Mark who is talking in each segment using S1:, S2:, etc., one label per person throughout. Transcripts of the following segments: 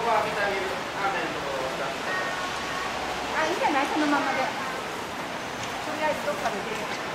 S1: こはとあいいじゃない？そのままで。とりあえずどっかで出る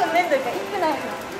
S1: もう行くんめんどいから行ってないの。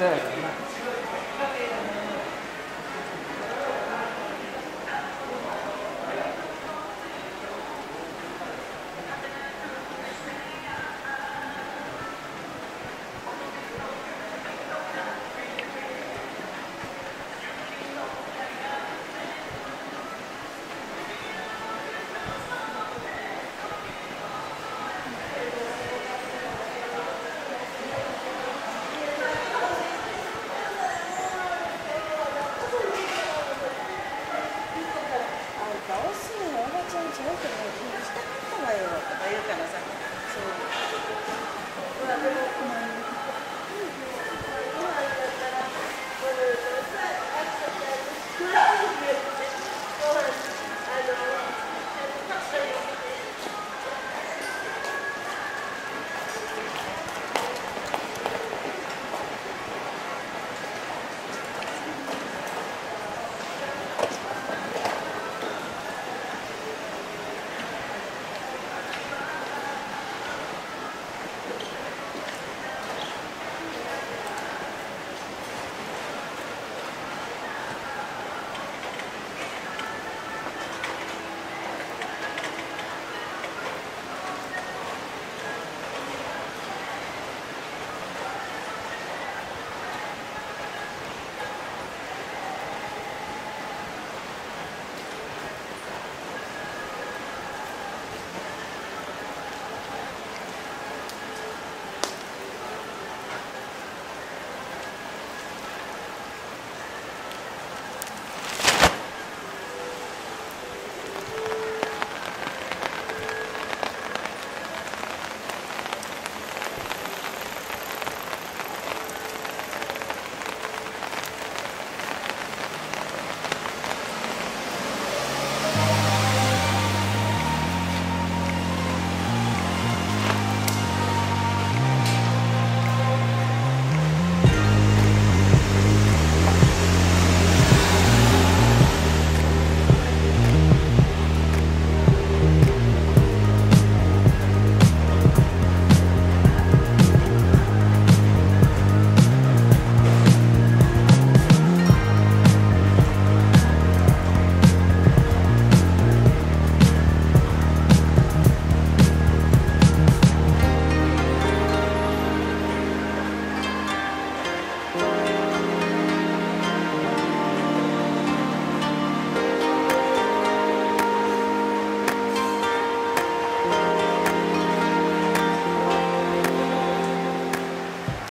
S2: Grazie.